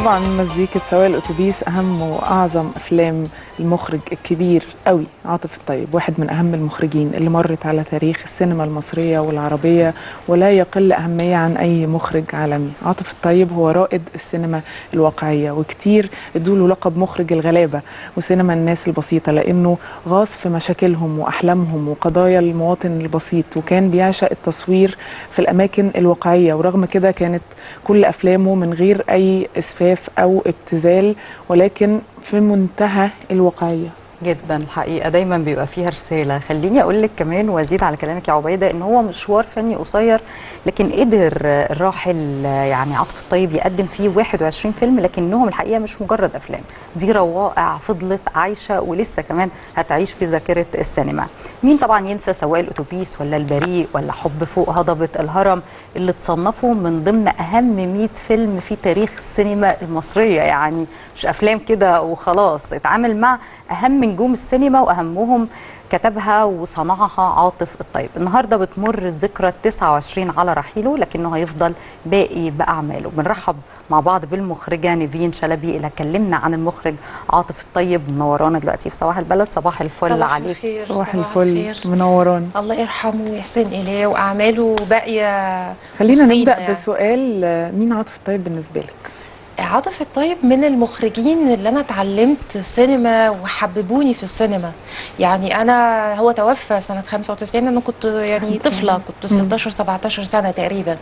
طبعا مزيكة سواق الأتوبيس أهم وأعظم أفلام المخرج الكبير قوي عاطف الطيب واحد من أهم المخرجين اللي مرت على تاريخ السينما المصرية والعربية ولا يقل أهمية عن أي مخرج عالمي. عاطف الطيب هو رائد السينما الواقعية وكتير ادوله لقب مخرج الغلابة وسينما الناس البسيطة لأنه غاص في مشاكلهم وأحلامهم وقضايا المواطن البسيط وكان بيعشق التصوير في الأماكن الواقعية ورغم كده كانت كل أفلامه من غير أي إسفاف أو ابتذال ولكن في منتهى الواقعية جدا الحقيقة دايما بيبقى فيها رسالة. خليني أقول لك كمان وأزيد على كلامك يا عبيدة إن هو مشوار فني قصير لكن قدر الراحل يعني عاطف الطيب يقدم فيه 21 فيلم لكنهم الحقيقة مش مجرد أفلام. دي روائع فضلت عايشة ولسه كمان هتعيش في ذاكرة السينما. مين طبعا ينسى سواق الأتوبيس ولا البريء ولا حب فوق هضبة الهرم؟ اللي تصنفوا من ضمن أهم 100 فيلم في تاريخ السينما المصرية. يعني مش أفلام كده وخلاص اتعامل مع أهم نجوم السينما وأهمهم كتبها وصنعها عاطف الطيب النهارده بتمر الذكرى 29 على رحيله لكنه هيفضل باقي بأعماله بنرحب مع بعض بالمخرجه نيفين شلبي اللي كلمنا عن المخرج عاطف الطيب منورانا دلوقتي في صباح البلد صباح الفل صباح عليك الخير صباح صباح الفل الخير. منوران الله يرحمه ويحسن إليه وأعماله باقية خلينا نبدأ يعني. بسؤال مين عاطف الطيب بالنسبة لك؟ عاطف الطيب من المخرجين اللي أنا اتعلمت سينما وحببوني في السينما. يعني أنا هو توفى سنة 95 أنا كنت يعني طفلة كنت 16 17 سنة تقريبا.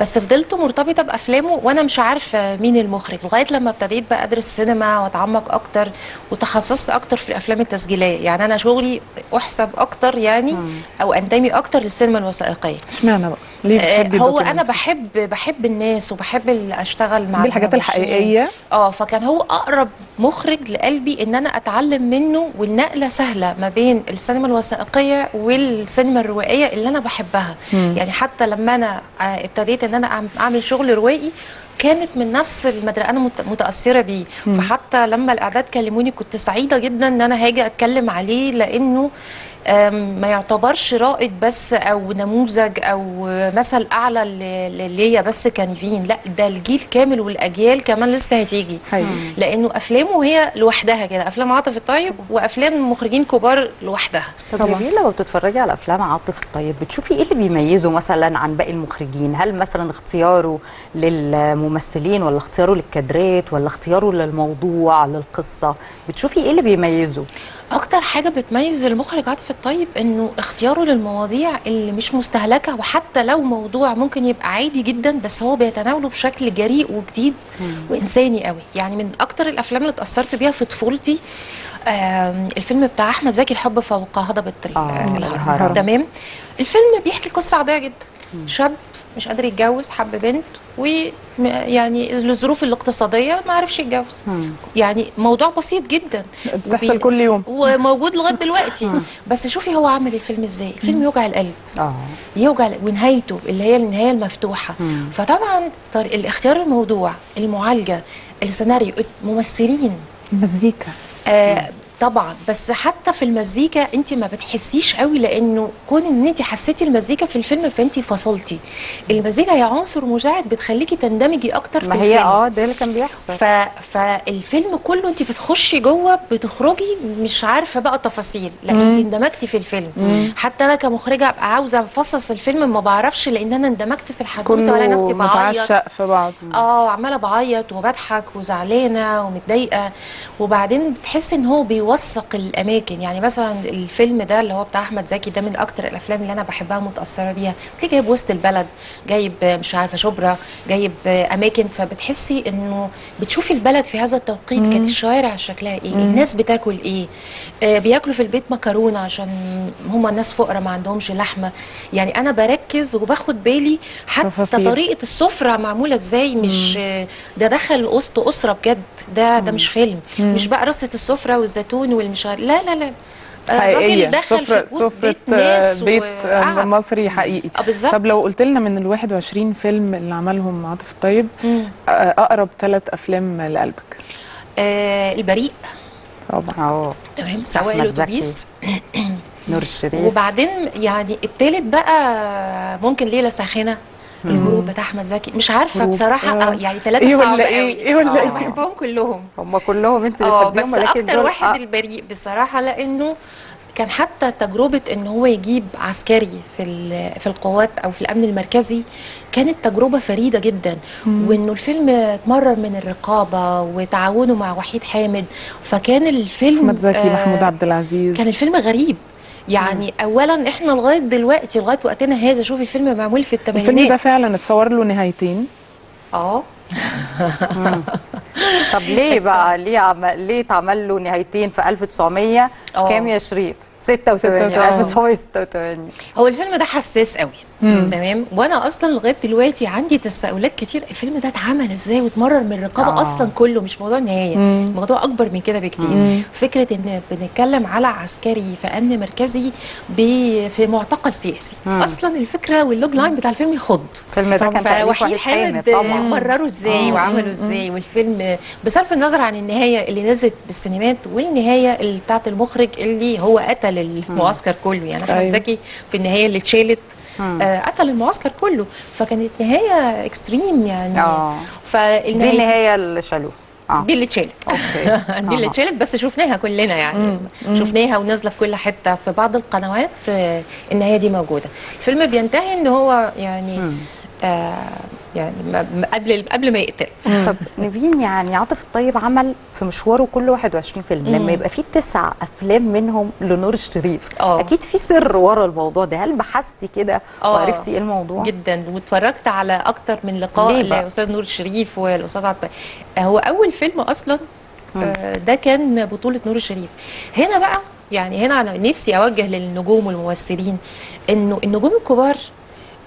بس فضلت مرتبطة بأفلامه وأنا مش عارفة مين المخرج لغاية لما ابتديت بقى أدرس سينما وأتعمق أكتر وتخصصت أكتر في الأفلام التسجيلية. يعني أنا شغلي أحسب أكتر يعني أو انتمي أكتر للسينما الوثائقية. إشمعنى بقى؟ ليه آه، بتحبي هو أنا؟ بحب بحب الناس وبحب أشتغل مع بالحاجات الحقيقية آه فكان هو أقرب مخرج لقلبي إن أنا أتعلم منه والنقلة سهلة ما بين السينما الوثائقية والسينما الروائية اللي أنا بحبها مم. يعني حتى لما أنا آه، ابتديت إن أنا أعمل شغل روائي كانت من نفس المدرسة أنا مت- متأثرة بيه مم. فحتى لما الإعداد كلموني كنت سعيدة جدا إن أنا هاجي أتكلم عليه لأنه ما يعتبرش رائد بس أو نموذج أو مثل أعلى ليا بس كنيفين لا ده الجيل كامل والأجيال كمان لسه هتيجي. حقيقي. لأنه أفلامه هي لوحدها كده. أفلام عاطف الطيب وأفلام مخرجين كبار لوحدها. طب طبعاً. نيفين لما بتتفرجي على أفلام عاطف الطيب بتشوفي إيه اللي بيميزه مثلا عن باقي المخرجين؟ هل مثلا اختياره للممثلين ولا اختياره للكادرات ولا اختياره للموضوع للقصة؟ بتشوفي إيه اللي بيميزه؟ أكتر حاجة بتميز المخرج عاطف الطيب إنه اختياره للمواضيع اللي مش مستهلكة وحتى لو موضوع ممكن يبقى عادي جدا بس هو بيتناوله بشكل جريء وجديد وإنساني قوي. يعني من أكتر الأفلام اللي اتأثرت بيها في طفولتي الفيلم بتاع أحمد زكي الحب فوق هضبة ال- آه،. تمام؟ الفيلم بيحكي قصة عادية جدا. شاب مش قادر يتجوز حب بنت ويعني الظروف الاقتصادية ما عرفش يتجوز. يعني موضوع بسيط جدا. بتحصل كل يوم. وموجود لغاية دلوقتي. بس شوفي هو عمل الفيلم إزاي. الفيلم يوجع القلب. آه. يوجع. ونهايته اللي هي النهاية المفتوحة. فطبعا الاختيار الموضوع المعالجة السيناريو الممثلين. المزيكا آه طبعا بس حتى في المزيكا انت ما بتحسيش قوي لأنه كون إن انت حسيتي المزيكا في الفيلم فانت فصلتي. المزيكا هي عنصر مساعد بتخليكي تندمجي أكتر ما في هي الفيلم. آه ده اللي كان بيحصل. ف... فالفيلم كله انت بتخشي جوه بتخرجي مش عارفة بقى تفاصيل لا انت اندمجتي في الفيلم. حتى أنا كمخرجة أبقى عاوزة أفصص الفيلم ما بعرفش لأن أنا اندمجت في الحدوتة ولا كله نفسي بعيط. متعشق في بعض. آه عمالة بعيط وبضحك وزعلانة ومتضايقة. وبعدين بتحس إن هو بيوثق الأماكن. يعني مثلا الفيلم ده اللي هو بتاع أحمد زكي ده من أكتر الأفلام اللي أنا بحبها ومتاثره بيها. تلاقي جايب وسط البلد جايب مش عارفة شبرا جايب أماكن. فبتحسي إنه بتشوفي البلد في هذا التوقيت كانت الشوارع شكلها إيه الناس بتاكل إيه. آه بياكلوا في البيت مكرونة عشان هم الناس فقراء ما عندهمش لحمة. يعني أنا بركز وباخد بالي حتى تفاصيل. طريقة السفرة معمولة إزاي. مش ده دخل وسط أسرة بجد ده ده مش فيلم. مش بقى رصة السفرة والزيتون والمش عارف- لا لا لا. آه، حقيقية. دخل سفرة في بيت ناس آه، بيت آه، وقعد. مصري حقيقي. بالظبط. طب لو قلت لنا من ال 21 فيلم اللي عملهم عاطف الطيب مم. آه، أقرب ثلاث أفلام لقلبك؟ آه البريء. طبعا. آه تمام. سواق الأتوبيس. نور الشريف. وبعدين يعني التالت بقى ممكن ليله ساخنة. الهروب بتاع أحمد زكي مش عارفة. بصراحة آه. آه، يعني ثلاثة إيه صعبة إيه؟ قوي إيه ولا آه، إيه؟ بحبهم كلهم هم كلهم انت آه بتحبيهم بس أكتر واحد آه. البريء بصراحة لأنه كان حتى تجربة إن هو يجيب عسكري في في القوات أو في الأمن المركزي كانت تجربة فريدة جدا وإنه الفيلم اتمرر من الرقابة وتعاونه مع وحيد حامد فكان الفيلم أحمد زكي آه، محمود عبد العزيز كان الفيلم غريب يعني اولا إحنا لغاية دلوقتي لغاية وقتنا هذا شوف الفيلم معمول في الفيلم ده الثمانينات فعلا اتصور له نهايتين. آه. طب ليه بقى؟ ليه عم... ليه اتعمل له نهايتين في 1900 آه. كام يا شريف 86 86. 1986 هو الفيلم ده حساس قوي. مم. تمام؟ وأنا أصلا لغاية دلوقتي عندي تساؤلات كتير. الفيلم ده اتعمل إزاي واتمرر من الرقابة آه. أصلا كله؟ مش موضوع النهايه مم. موضوع أكبر من كده بكتير. مم. فكرة إن بنتكلم على عسكري في أمن مركزي في معتقل سياسي. مم. أصلا الفكرة وال log line بتاع الفيلم يخض. الفيلم ده كان فوحيد حامد مرروا إزاي. وعملوا إزاي؟ والفيلم بصرف النظر عن النهاية اللي نزلت بالسينمات والنهاية اللي بتاعت المخرج اللي هو قتل المعسكر كله. يعني أحمد أيوة. زكي في النهاية اللي اتشالت قتل المعسكر كله. فكانت نهاية extreme يعني. آه. فالنهاية دي النهاية اللي شالوه آه. دي اللي اتشالت. okay. دي اللي آه. اتشالت بس شفناها كلنا يعني. شفناها ونازلة في كل حتة. في بعض القنوات آه، النهاية دي موجودة. الفيلم بينتهي إن هو يعني. آه يعني قبل قبل ما يقتل طب نيفين يعني عاطف الطيب عمل في مشواره كل 21 فيلم مم. لما يبقى فيه تسع أفلام منهم لنور الشريف آه. أكيد في سر ورا الموضوع ده هل بحثتي كده آه. وعرفتي إيه الموضوع جدا واتفرجت على أكتر من لقاء؟ لاستاذ نور الشريف والأستاذ عطيه هو أول فيلم أصلا. آه، ده كان بطولة نور الشريف هنا بقى يعني هنا أنا نفسي أوجه للنجوم والممثلين إنه النجوم الكبار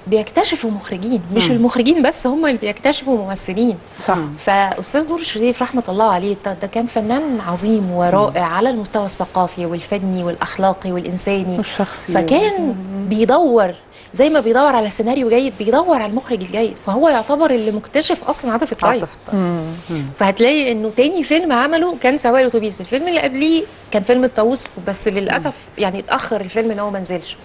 بيكتشفوا مخرجين مش مم. المخرجين بس هم اللي بيكتشفوا ممثلين. صح. فأستاذ نور الشريف رحمة الله عليه ده, كان فنان عظيم ورائع على المستوى الثقافي والفني والأخلاقي والإنساني. والشخصي. فكان بيدور زي ما بيدور على سيناريو جيد بيدور على المخرج الجيد. فهو يعتبر اللي مكتشف أصلا عاطف الطيب. عاطف مم. فهتلاقي إنه تاني فيلم عمله كان سواق الاتوبيس الفيلم اللي قبليه كان فيلم الطاووس بس للأسف يعني اتأخر الفيلم إن هو ما نزلش.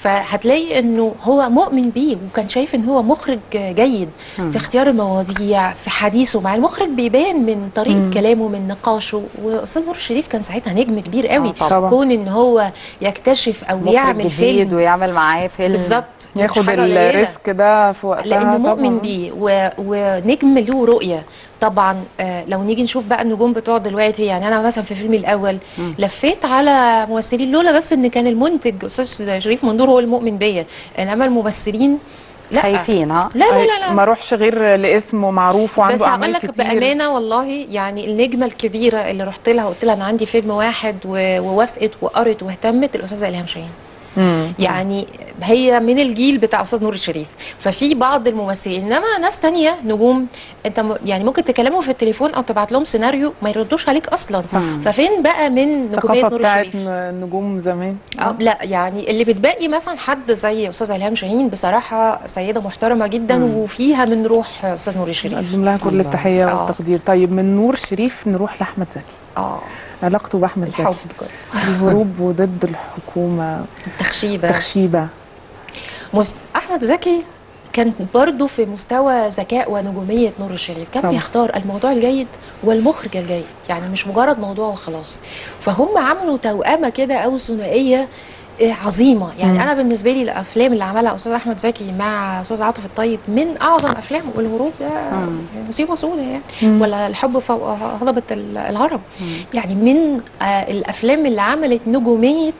فهتلاقي إنه هو مؤمن بيه وكان شايف إن هو مخرج آه، جيد. في اختيار المواضيع في حديثه مع المخرج بيبان من طريقة مم. كلامه من نقاشه وأستاذ نور الشريف كان ساعتها نجم كبير قوي آه، طبعاً. كون إن هو يكتشف أو يعمل فيلم ويعمل معاه فيلم بالظبط ياخد. ال risk ده في وقتها لأنه مؤمن. بيه. ونجم له رؤية طبعا آه لو نيجي نشوف بقى النجوم بتوع دلوقتي يعني أنا مثلا في فيلمي الأول مم. لفيت على ممثلين لولا بس إن كان المنتج أستاذ شريف مندور هو المؤمن بيا إنما الممثلين لا خايفين ها لا لا لا, لا. ما اروحش غير لاسمه معروف وعنده بس هقول أعمال لك بأمانة والله يعني النجمة الكبيرة اللي رحت لها قلت لها أنا عندي فيلم واحد ووافقت وقرت واهتمت الأستاذة إلهام شاهين. يعني هي من الجيل بتاع أستاذ نور الشريف. ففي بعض الممثلين إنما ناس تانية نجوم أنت يعني ممكن تكلمهم في التليفون أو تبعت لهم سيناريو ما يردوش عليك أصلا. صح. ففين بقى من نجومية الثقافه نور الشريف؟ النجوم زمان. أو لا يعني اللي بتبقي مثلا حد زي استاذه الهام شاهين بصراحة سيدة محترمة جدا مم. وفيها من روح أستاذ نور الشريف. نقدم لها كل. التحية آه. والتقدير. طيب من نور شريف نروح لأحمد زكي. آه. علاقته بأحمد زكي. الهروب وضد الحكومة. التخشيبه تخشيبة. مس... أحمد زكي كان برضه في مستوى ذكاء ونجومية نور الشريف كان طبعا. بيختار الموضوع الجيد والمخرج الجيد يعني مش مجرد موضوع وخلاص فهم عملوا توأمة كده أو ثنائية آه، عظيمة يعني مم. أنا بالنسبة لي الأفلام اللي عملها أستاذ أحمد زكي مع أستاذ عاطف الطيب من أعظم افلامه والهروب ده. مصيبة سوداء يعني مم. ولا الحب فوق هضبة ال- الهرم مم. يعني من آه، الأفلام اللي عملت نجومية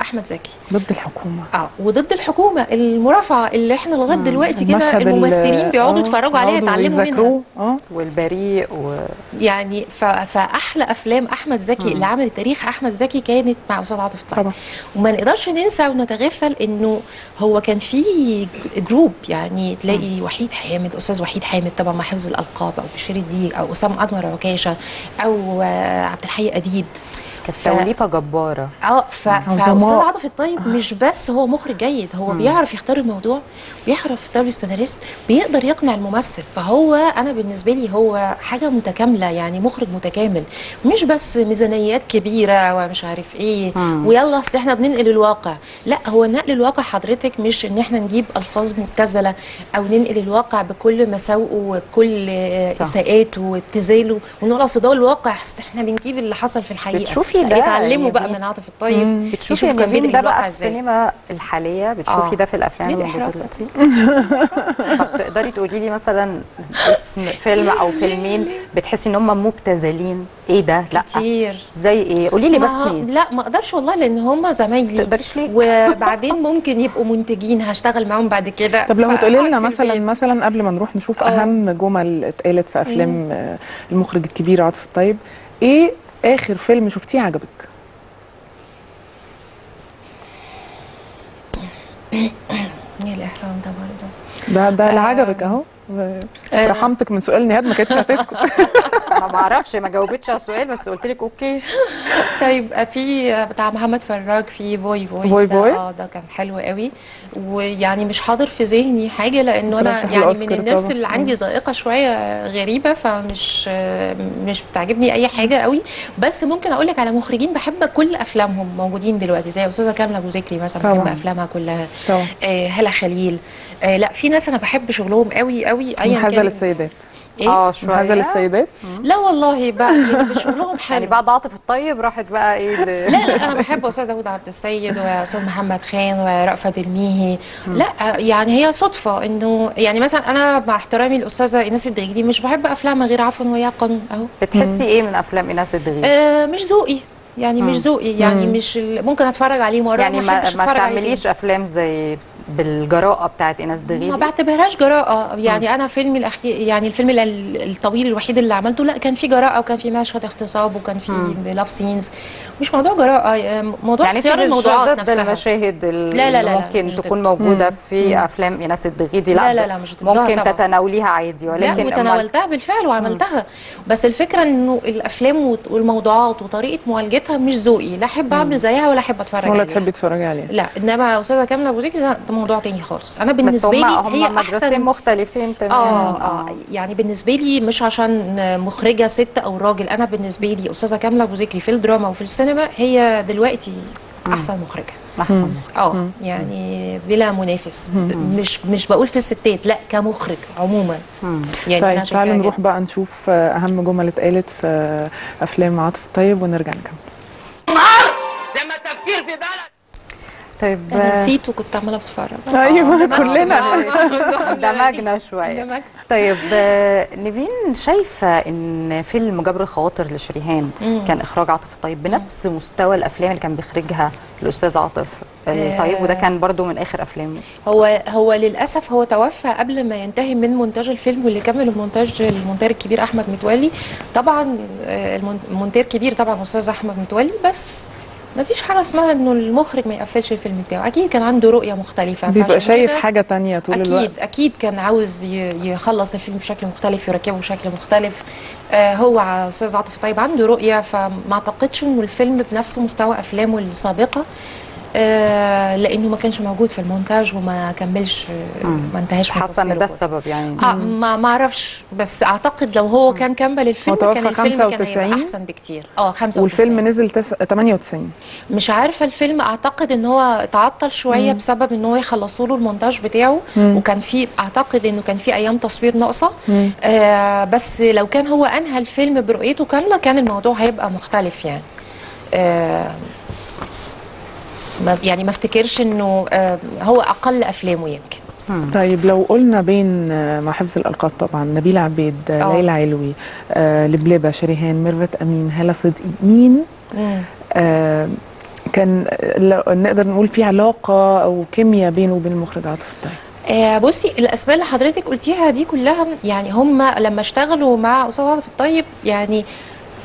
أحمد زكي. ضد الحكومة. آه وضد الحكومة. المرافعة اللي إحنا لغاية مم. دلوقتي كده الممثلين ال- بيقعدوا آه، يتفرجوا عليها يتعلموا منها. آه. والبريء و... يعني ف... فأحلى أفلام أحمد زكي مم. اللي عملت تاريخ أحمد زكي كانت مع أستاذ عاطف طبعا. وما نقدرش ننسى ونتغافل إنه هو كان في group يعني تلاقي وحيد حامد أستاذ وحيد حامد طبعا مع حفظ الألقاب أو بشير الديك أو أسامة أنور عكاشة أو آه، عبد الحي أديب. كانت ف- توليفه جبارة. آه ف... فأستاذ عاطف الطيب مش بس هو مخرج جيد هو مم. بيعرف يختار الموضوع. بيعرف يختار سيناريست بيقدر يقنع الممثل فهو أنا بالنسبة لي هو حاجة متكاملة يعني مخرج متكامل مش بس ميزانيات كبيرة ومش عارف إيه مم. ويلا أصل إحنا بننقل الواقع لا هو نقل الواقع حضرتك مش إن إحنا نجيب ألفاظ مبتذلة أو ننقل الواقع بكل مساوئه وبكل. إساءاته وابتذاله ونقول أصل ده الواقع إحنا بنجيب اللي حصل في الحقيقة بتشوفي ده يتعلموا بقى يعني من عاطف الطيب مم. بتشوفي ده بقى في. السينما الحالية بتشوفي آه. ده في الأفلام؟ دلوقتي طب تقدري تقولي لي مثلا اسم فيلم أو فيلمين بتحسي إن هم مبتذلين؟ إيه ده؟ لأ. كتير. زي إيه؟ قولي لي بس مين. لأ ما أقدرش والله لأن هم زمايلي. تقدريش ليه؟ وبعدين ممكن يبقوا منتجين هشتغل معاهم بعد كده. طب لو هتقولي لنا في مثلا البيت. مثلا قبل ما نروح نشوف آه. أهم جمل اتقالت في أفلام آه، المخرج الكبير عاطف الطيب إيه آخر فيلم شفتيه عجبك؟ إيه الإحرام ده برضه ده ده اللي آه. عجبك أهو آه. رحمتك من سؤال نهاد ما كانتش هتسكت ما أعرفش ما جاوبتش على السؤال بس قلت لك okay. طيب في بتاع محمد فراج في voy voy. voy ده- voy؟ آه ده كان حلو قوي. ويعني مش حاضر في ذهني حاجة لأنه أنا يعني من الناس طبعا. اللي عندي ذائقة شوية غريبة فمش مش بتعجبني أي حاجة قوي. بس ممكن أقول لك على مخرجين بحب كل أفلامهم موجودين دلوقتي زي أستاذة كاملة أبو ذكري مثلا طبعا. بحب أفلامها كلها. طبعا. آه هلا خليل. آه لا في ناس أنا بحب شغلهم قوي قوي ايا كان. للسيدات. إيه؟ آه شوية. منحازه للسيدات؟ لا والله بقى يعني شغلهم حلو. يعني بعد عاطف الطيب راحت بقى إيه ل- لا لا أنا بحب أستاذ داوود عبد السيد وأستاذ محمد خان ورأفت الميهي. لا يعني هي صدفة إنه يعني مثلا أنا مع احترامي الاستاذه إيناس الدغيدي مش بحب افلامها غير عفوا ويا قانون أهو. بتحسي إيه من أفلام إيناس الدغيدي آه مش ذوقي. يعني مش مم. ذوقي يعني مم. مش ال- ممكن أتفرج عليه مرة يعني ما ما, تعمليش. أفلام زي بالجراءة بتاعت إيناس دغيدي ما بعتبرهاش جراءة يعني أنا فيلمي الأخير يعني الفيلم ال- الطويل الوحيد اللي عملته لا كان فيه جراءة وكان فيه مشهد اغتصاب وكان فيه لاف سينز مش موضوع جراءة موضوع يعني اختيار الموضوعات ضد نفسها. المشاهد ال- لا، لا، لا، اللي لا، ممكن مش تكون. موجودة مم. في أفلام ايناس الدغيدي لا، لا لا، لا، مش ضدها ممكن طبعاً. تتناوليها عادي لا ولكن أما- وتناولتها بالفعل وعملتها. بس الفكرة إنه الأفلام والموضوعات وطريقة معالجتها مش ذوقي. لا أحب أعمل زيها ولا أحب أتفرج ولا عليها. تحبي تتفرجي عليها. لا إنما أستاذة كاملة أبو ذكري ده موضوع تاني خالص. أنا بالنسبة لي هم هي هم مدرستين أحسن مختلفين تماما. آه آه يعني بالنسبة لي مش عشان مخرجة ست أو راجل. أنا بالنسبة لي أستاذة كاملة أبو ذكري في الدراما وفي السينما هي دلوقتي احسن مخرجه احسن آه يعني بلا منافس مش مش بقول في الستات لا كمخرج عموما. يعني طيب تعالوا. نروح بقى نشوف آه، اهم جمل اتقالت في افلام عاطف الطيب ونرجع نكمل لما التفكير في بالك طيب أنا نسيت وكنت عماله بتفرج أيوه. كلنا آه. دمجنا شوية. طيب آه، نيفين شايفة إن فيلم جبر الخواطر لشريهان. كان إخراج عاطف الطيب بنفس مستوى الأفلام اللي كان بيخرجها الأستاذ عاطف الطيب وده كان برضو من آخر أفلامه. هو هو للأسف هو توفى قبل ما ينتهي من مونتاج الفيلم واللي كمل المونتاج المونتير الكبير أحمد متولي. طبعا آه، المون- المونتير كبير طبعا أستاذ أحمد متولي بس ما فيش حاجة اسمها إنه المخرج ما يقفلش الفيلم بتاعه. أكيد كان عنده رؤية مختلفة بيبقى شايف حاجة تانية طول أكيد الوقت. أكيد كان عاوز يخلص الفيلم بشكل مختلف يركبه بشكل مختلف. آه هو أستاذ عاطف طيب عنده رؤية فما أعتقدش إنه الفيلم بنفس مستوى أفلامه السابقة. آه لأنه ما كانش موجود في المونتاج وما كملش آه، ما انتهاش من حاسة إن ده. السبب يعني. آه ما ما أعرفش بس أعتقد لو هو كان كمل الفيلم كان الفيلم كان 95 هيبقى أحسن بكتير. آه 95 والفيلم نزل تس... 98 مش عارفة الفيلم أعتقد إن هو تعطل شوية بسبب إن هو يخلصوا له المونتاج بتاعه مم. وكان في أعتقد إنه كان في أيام تصوير ناقصة. مم. آه بس لو كان هو أنهى الفيلم برؤيته كاملة كان الموضوع هيبقى مختلف يعني. آه يعني ما افتكرش إنه آه هو أقل أفلامه يمكن طيب لو قلنا بين آه، مع حفظ الألقاب طبعا نبيل عبيد آه، آه. ليلى علوي آه، لبلبة شريهان ميرفت أمين هاله صدقي مين. آه، كان آه، لو نقدر نقول في علاقة أو كيمياء بينه وبين المخرج عاطف الطيب آه بصي الأسماء اللي حضرتك قلتيها دي كلها يعني هم لما اشتغلوا مع أستاذ عاطف الطيب يعني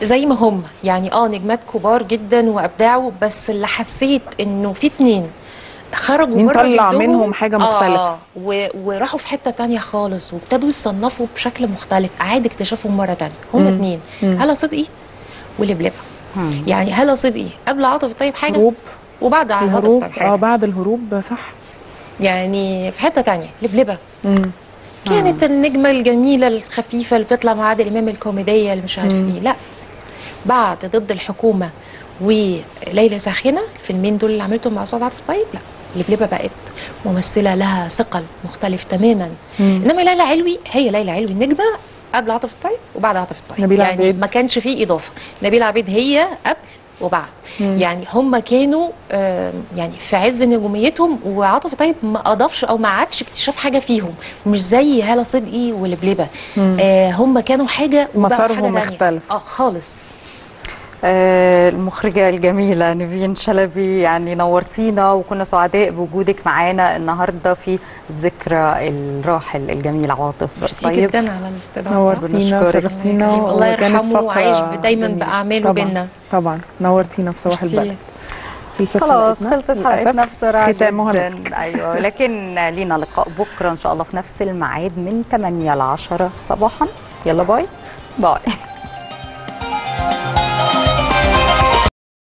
زي ما هم. يعني آه نجمات كبار جدا وابدعوا بس اللي حسيت إنه في اتنين خرجوا بره طلع منهم حاجة مختلفة؟ آه و... وراحوا في حتة تانية خالص وابتدوا يصنفوا بشكل مختلف. اعاد اكتشافهم مرة تانية. هم مم. اتنين. هلا صدقي ولبلبة. يعني هلا صدقي قبل عاطف الطيب حاجة؟ هروب. وبعد عاطف الهروب الطيب حاجة. آه بعد الهروب صح. يعني في حتة تانية لبلبة. مم. كانت النجمة الجميلة الخفيفة اللي بتطلع مع عادل إمام الكوميدية اللي مش عارف إيه. لا. بعد ضد الحكومة وليلى ساخنة الفيلمين دول اللي عملتهم مع سعاد عاطف طيب لا لبلبة بقت ممثلة لها ثقل مختلف تماما مم. إنما ليلى علوي هي ليلى علوي النجمة قبل عاطف الطيب وبعد عاطف الطيب نبيلة يعني عبيد. ما كانش فيه إضافة نبيلة عبيد هي قبل وبعد مم. يعني هم كانوا آم، يعني في عز نجوميتهم وعاطف الطيب ما أضافش أو ما عادش اكتشاف حاجة فيهم مش زي هالة صدقي ولبلبة. آه هم كانوا حاجة مسارهم. اختلف. آه خالص آه، المخرجة الجميلة نيفين شلبي يعني نورتينا وكنا سعداء بوجودك معانا النهاردة في ذكرى الراحل الجميل عاطف. ميرسي الطيب جدا على الاستضافة. نورتينا. شرفتينا الله يرحمه وعايش دايما. بأعماله طبعا. بينا. طبعا. نورتينا في صباح. البلد خلصت خلاص. خلصت حلقتنا بسرعة ختامها جدا. أيوه. لكن لينا لقاء بكرة إن شاء الله في نفس الميعاد من 8 ل 10 صباحا. يلا bye. bye.